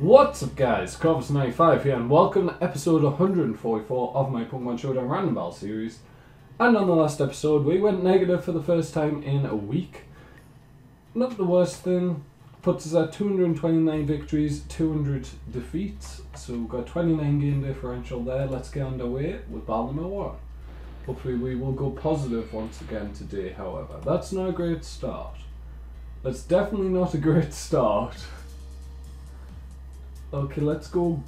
What's up guys, Corvus95 here and welcome to episode 144 of my Pokemon Showdown Random Battle series. And on the last episode we went negative for the first time in a week. Not the worst thing, puts us at 229 victories, 200 defeats, so we've got 29 game differential there. Let's get underway with battle number 1. Hopefully we will go positive once again today however. That's not a great start. That's definitely not a great start. Okay, let's go.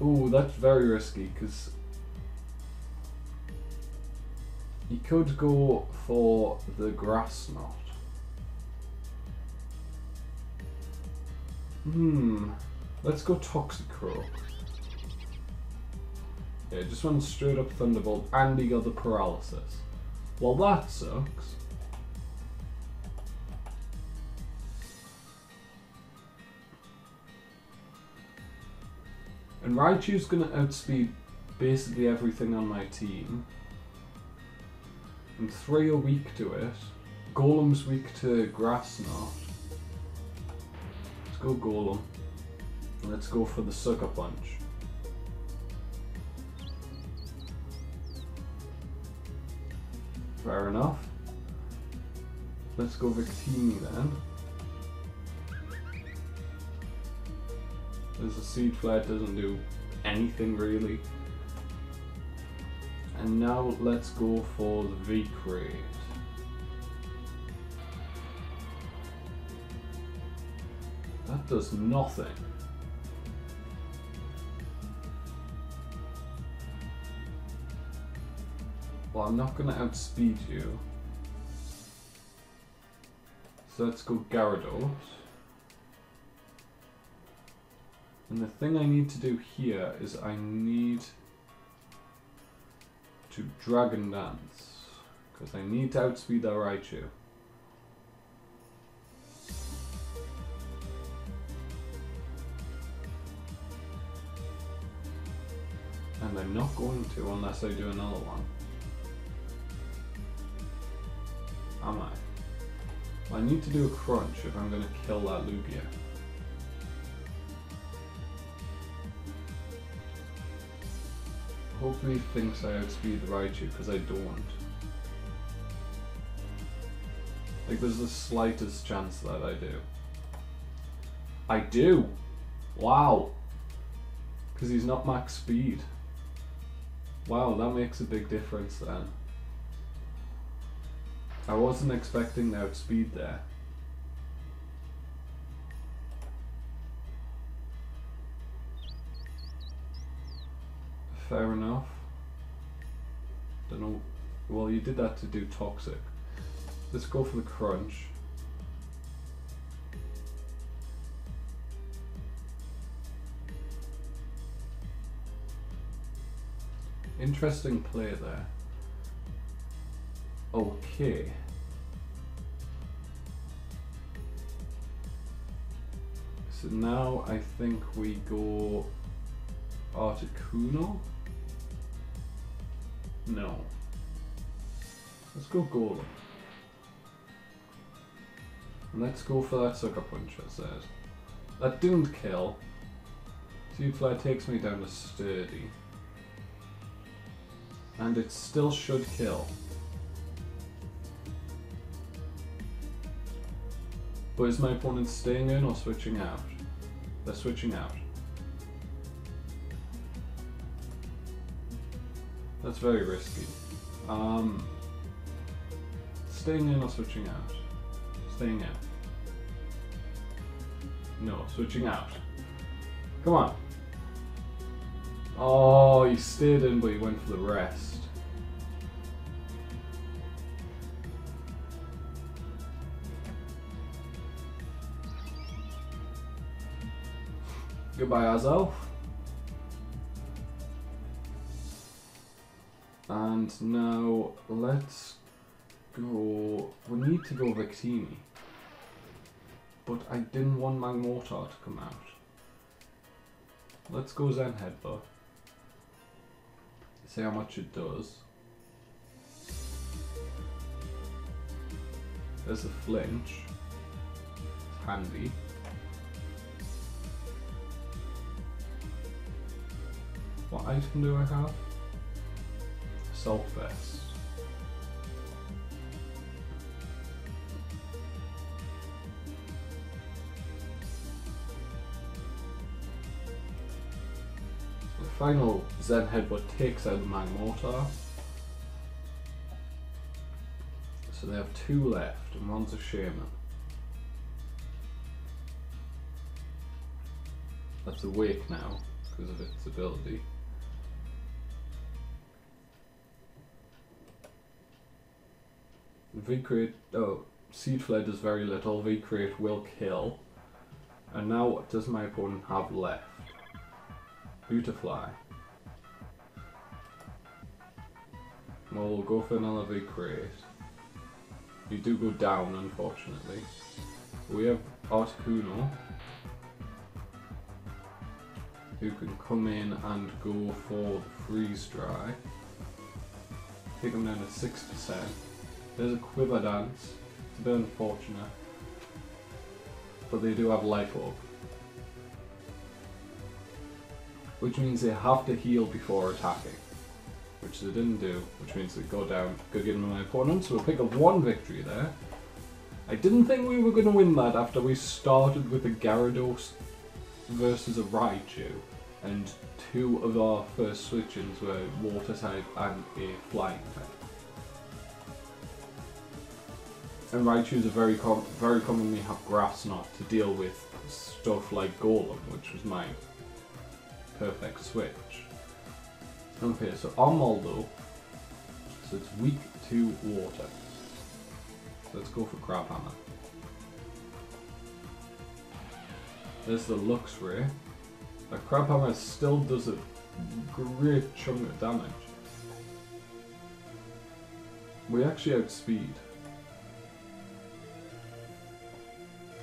Oh, that's very risky because you could go for the grass knot. Hmm. Let's go Toxicroak. Yeah, just went straight up Thunderbolt and he got the paralysis. Well, that sucks. And Raichu's gonna outspeed basically everything on my team. And three are weak to it. Golem's weak to Grass Knot. Let's go Golem. Let's go for the Sucker Punch. Fair enough. Let's go Victini then. As a Seed Flare doesn't do anything really. And now let's go for the V create. That does nothing. Well, I'm not gonna outspeed you. So let's go Gyarados. And the thing I need to do here is I need to Dragon Dance. Because I need to outspeed that Raichu. And I'm not going to unless I do another one. Am I? Well, I need to do a crunch if I'm going to kill that Lugia. Hopefully thinks I outspeed the Raichu, because I don't. Like there's the slightest chance that I do. I do! Wow! Because he's not max speed. Wow, that makes a big difference then. I wasn't expecting the outspeed there. Fair enough. Don't know. Well, you did that to do toxic. Let's go for the crunch. Interesting play there. Okay. So now I think we go Articuno. No. Let's go Golem. Let's go for that Sucker Punch, I said. That didn't kill. Seed Flare takes me down to Sturdy. And it still should kill. But is my opponent staying in or switching out? They're switching out. That's very risky. Um, staying in or switching out? Staying in. No, switching out. Come on. Oh, you stayed in, but you went for the rest. Goodbye, Azelf. And now let's go. We need to go Victini. But I didn't want Magmortar to come out. Let's go Zen Headbutt. See how much it does. There's a flinch. It's handy. What item do I have? Assault vest. The final Zen Headbutt takes out Magmortar. So they have two left, and one's a Shaymin. That's awake now because of its ability. V-create, oh, Seed Flare does very little, V create will kill. And now what does my opponent have left? Beautifly. Well, we'll go for another V create. You do go down, unfortunately. We have Articuno, who can come in and go for the freeze dry. Take him down to 6%. There's a Quiver Dance. It's a bit unfortunate. But they do have Life Orb. Which means they have to heal before attacking. Which they didn't do, which means they go down, go give them my opponent. So we'll pick up one victory there. I didn't think we were going to win that after we started with a Gyarados versus a Raichu. And two of our first switch-ins were Water type and a Flying type. And Raichus are very com very commonly have Grass Knot to deal with stuff like Golem, which was my perfect switch. Okay, so Armaldo, so it's weak to water. Let's go for Crabhammer. There's the Luxray. That Crabhammer still does a great chunk of damage. We actually outspeed.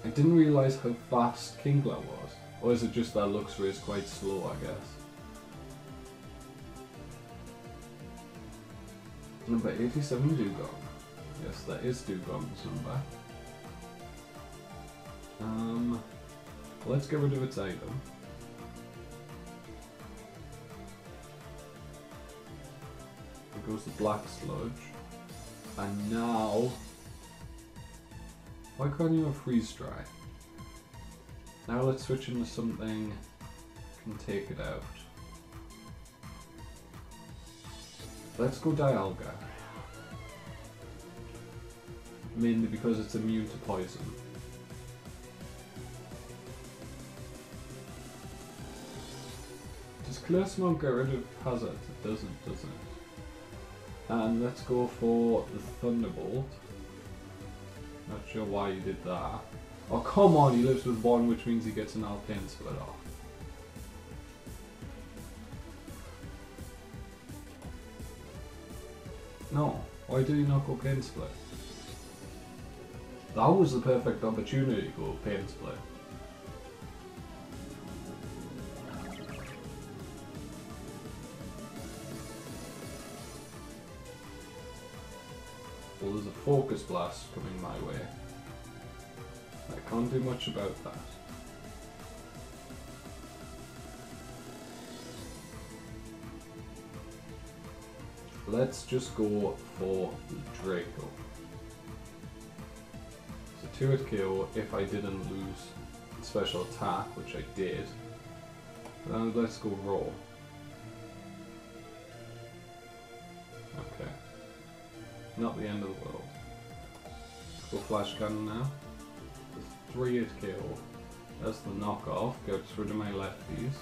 I didn't realise how fast Kingler was. Or is it just that Luxray is quite slow, I guess? Number 87 Dewgong. Yes, that is Dewgong's number. Um, let's get rid of its item. It goes the Black Sludge. And now... Why can't you Freeze Dry? Now let's switch into something can take it out. Let's go Dialga. Mainly because it's immune to poison. Does Clear Smog get rid of hazards? It doesn't, does it? And let's go for the Thunderbolt. Not sure why you did that. Oh come on, he lives with one, which means he gets a pain split off. No, why did he not go pain split? That was the perfect opportunity to go pain split. Focus blast coming my way. I can't do much about that. Let's just go for the Draco. So 2 hit KO if I didn't lose special attack, which I did. Now let's go raw. Okay. Not the end of the world. Go flash cannon now. 3 hit KO. That's the knockoff, gets rid of my lefties.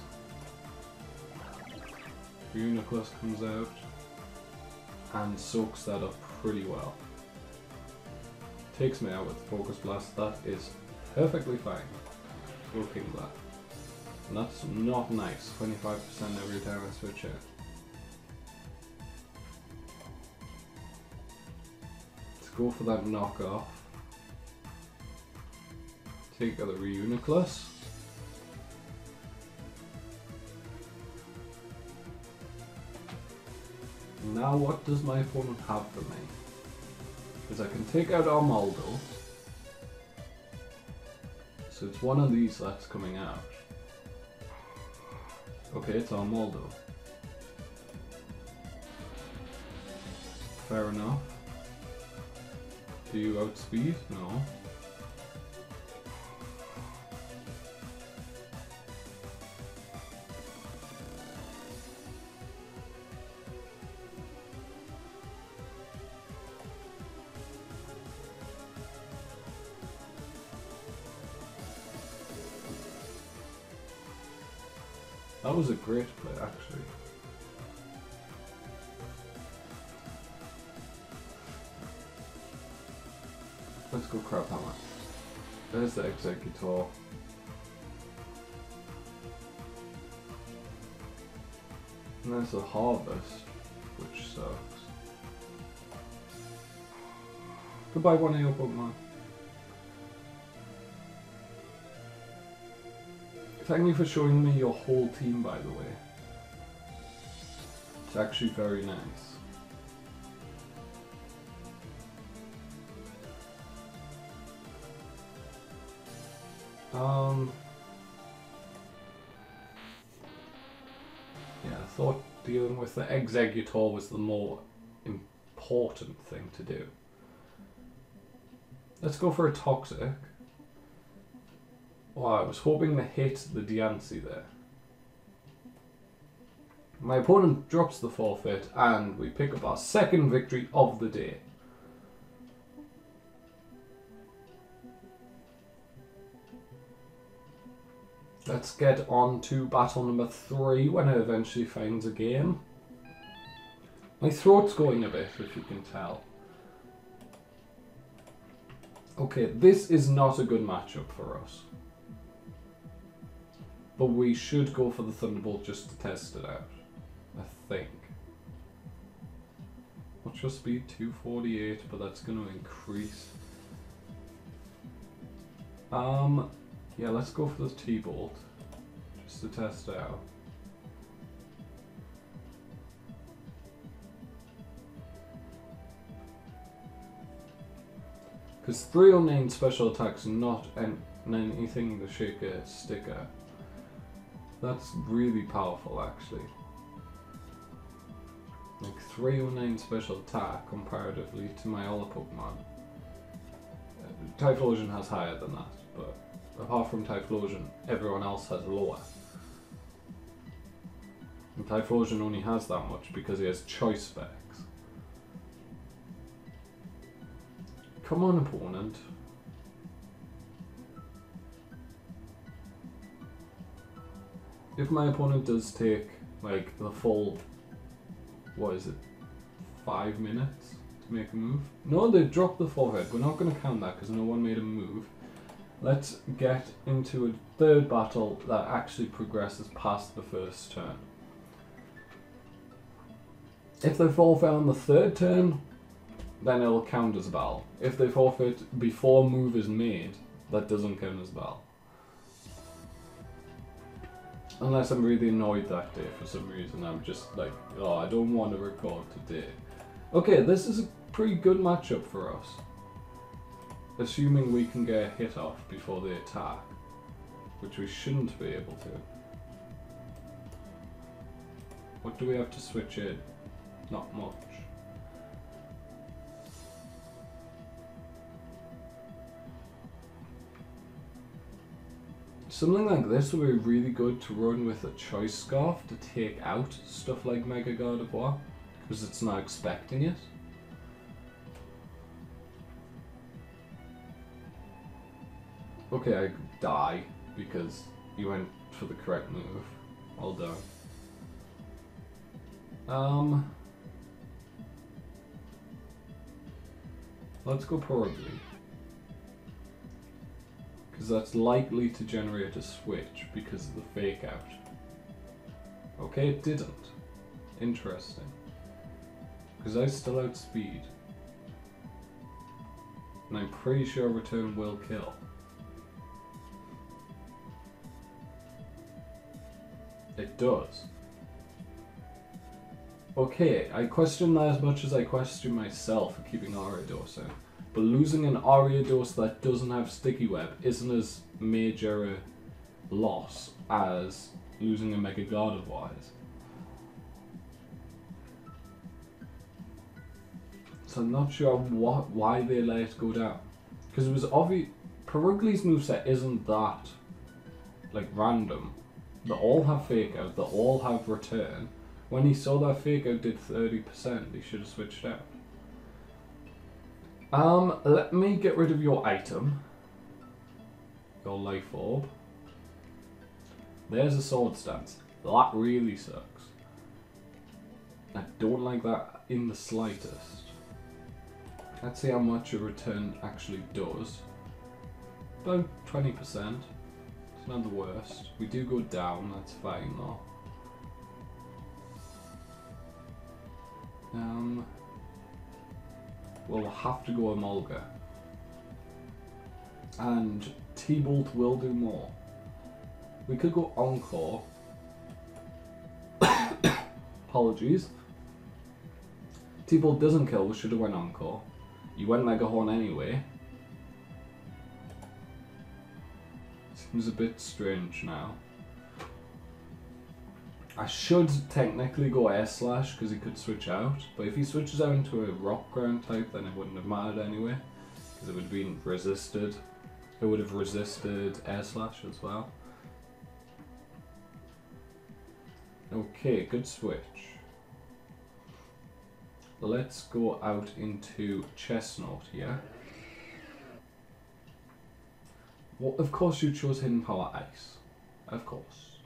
Reuniclus comes out and soaks that up pretty well. Takes me out with Focus Blast, that is perfectly fine. Looking that. And that's not nice, 25% every time I switch it. Let's go for that knockoff. Take out the Reuniclus. Now what does my opponent have for me? Because I can take out Armaldo. So it's one of these that's coming out. Okay, it's Armaldo. Fair enough. Do you outspeed? No. Was a great play, actually. Let's go crab hammer. There's the Exeggutor. And there's the harvest, which sucks. Goodbye, one of your Pokemon. Thank you for showing me your whole team, by the way. It's actually very nice. Um. Yeah, I thought dealing with the Exeggutor was the more important thing to do. Let's go for a Toxic. Wow, I was hoping to hit the Diancie there. My opponent drops the forfeit, and we pick up our second victory of the day. Let's get on to battle number three when it eventually finds a game. My throat's going a bit, if you can tell. Okay, this is not a good matchup for us. But we should go for the Thunderbolt just to test it out. I think. What's your speed? 248, but that's going to increase. Um, yeah, let's go for the T-Bolt. Just to test out. Because 309 special attacks not an anything to shake a sticker. That's really powerful actually. Like 309 special attack comparatively to my other Pokemon. Uh, Typhlosion has higher than that, but apart from Typhlosion, everyone else has lower. And Typhlosion only has that much because he has choice specs. Come on, opponent. If my opponent does take, like, the full, what is it, five minutes to make a move? No, they dropped the forehead. We're not going to count that because no one made a move. Let's get into a third battle that actually progresses past the first turn. If they forfeit on the third turn, then it'll count as a battle. If they forfeit before move is made, that doesn't count as a battle. Unless I'm really annoyed that day for some reason. I'm just like, oh, I don't want to record today. Okay, this is a pretty good matchup for us. Assuming we can get a hit off before they attack. Which we shouldn't be able to. What do we have to switch in? Not much. Something like this would be really good to run with a choice scarf to take out stuff like Mega Gardevoir because it's not expecting it. Okay, I die because you went for the correct move. Well done. Um, let's go probably. Because that's likely to generate a switch because of the fake out. Okay, it didn't. Interesting. Because I still outspeed. And I'm pretty sure return will kill. It does. Okay, I question that as much as I question myself for keeping Ariados in. But losing an Ariados that doesn't have Sticky Web isn't as major a loss as losing a Mega Gardevoir. So I'm not sure what why they let it go down. Because it was obvious. Purugly's moveset isn't that like random. They all have fake out, they all have return. When he saw that fake out did 30%, he should have switched out. Um, let me get rid of your item. Your life orb. There's a Swords Dance. That really sucks. I don't like that in the slightest. Let's see how much a return actually does. About 20%. It's not the worst. We do go down, that's fine though. Um, we'll have to go Emolga. And T-Bolt will do more. We could go Encore. Apologies. T-Bolt doesn't kill, we should have went Encore. You went Megahorn anyway. Seems a bit strange now. I should technically go Air Slash because he could switch out, but if he switches out into a Rock Ground type then it wouldn't have mattered anyway, because it would have been resisted. It would have resisted Air Slash as well. Okay, good switch. Let's go out into Chesnaught here. Well, of course you chose Hidden Power Ice. Of course.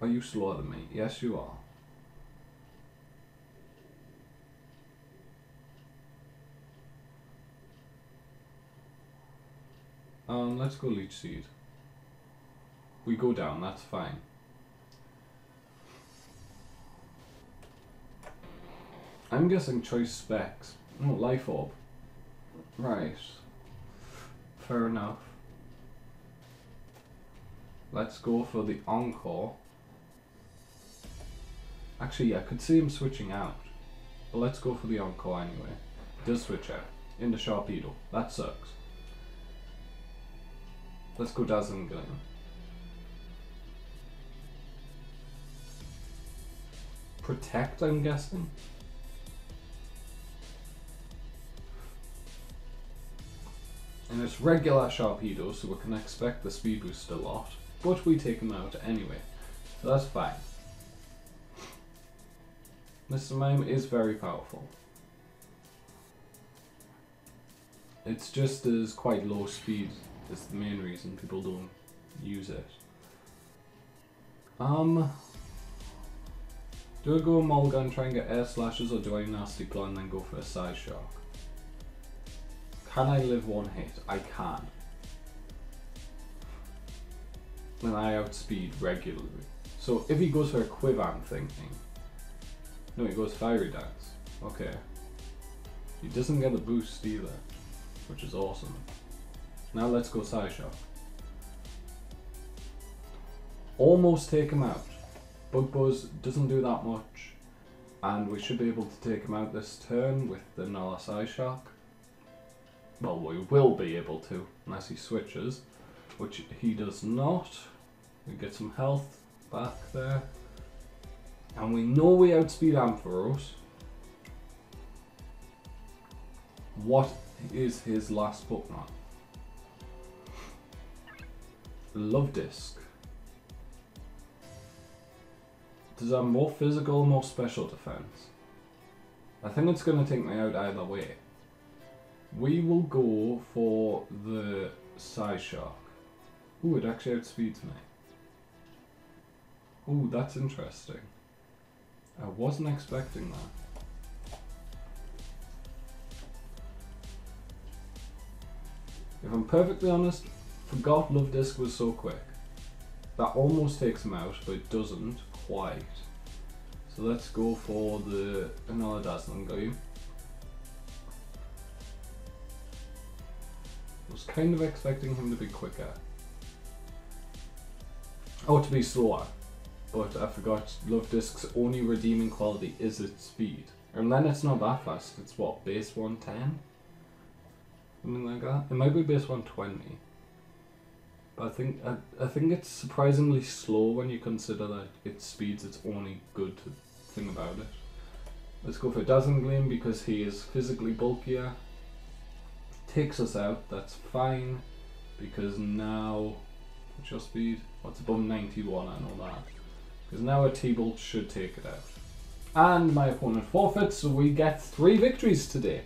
Are you slower than me? Yes, you are. Um, let's go Leech Seed. We go down, that's fine. I'm guessing choice specs. No, life orb. Right. Fair enough. Let's go for the encore. Actually, yeah, I could see him switching out. But let's go for the encore anyway. He does switch out. Into Sharpedo. That sucks. Let's go Dazzling Gleam. Protect, I'm guessing? And it's regular Sharpedo, so we can expect the speed boost a lot. But we take him out anyway. So that's fine. Mr. Mime is very powerful. It's just as quite low speed is the main reason people don't use it. Um, do I go Emolga and try and get air slashes or do I nasty claw and then go for a Psyshock? Can I live one hit? I can. And I outspeed regularly. So if he goes for a quiver, I'm thinking. No, he goes fiery dance. Okay. He doesn't get the boost either, which is awesome. Now let's go Psyshock. Almost take him out. Bug Buzz doesn't do that much, and we should be able to take him out this turn with the Nulla Psyshock. Well, we will be able to, unless he switches, which he does not. We get some health back there. And we know we outspeed Ampharos. What is his last Pokemon? Luvdisc. Does that more physical, more special defense? I think it's going to take me out either way. We will go for the Psyshock. Ooh, it actually outspeeds me. Ooh, that's interesting. I wasn't expecting that. If I'm perfectly honest, forgot Luvdisc was so quick. That almost takes him out, but it doesn't quite. So let's go for the another Dazzling Gleam. was kind of expecting him to be quicker. Oh, to be slower. But I forgot Luvdisc's only redeeming quality is its speed. And then it's not that fast, it's what, base 110? Something like that? It might be base 120. But I think I, I think it's surprisingly slow when you consider that its speed's its only good thing about it. Let's go for Dazzling Gleam because he is physically bulkier. Takes us out, that's fine. Because now, what's your speed? What's above 91? I know that. Because now a T-Bolt should take it out. And my opponent forfeits, so we get three victories today.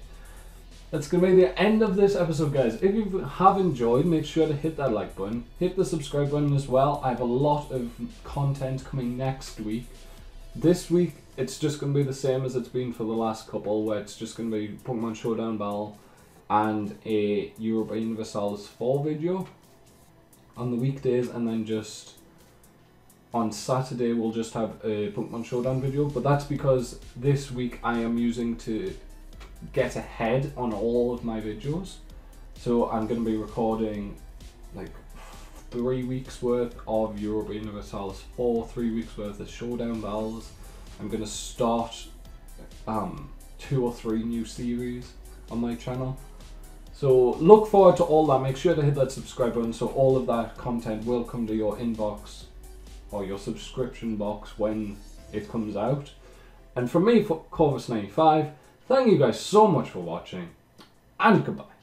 That's going to be the end of this episode, guys. If you have enjoyed, make sure to hit that like button. Hit the subscribe button as well. I have a lot of content coming next week. This week, it's just going to be the same as it's been for the last couple, where it's just going to be Pokemon Showdown Battle and a Europa Universalis 4 video on the weekdays, and then just on Saturday we'll just have a Pokemon Showdown video. But that's because this week I am using to get ahead on all of my videos. So I'm going to be recording like three weeks worth of Europa Universalis 4, three weeks worth of Showdown Battles. I'm going to start um, two or three new series on my channel. So look forward to all that. Make sure to hit that subscribe button so all of that content will come to your inbox or your subscription box when it comes out. And from me, for Corvus95, thank you guys so much for watching, and goodbye.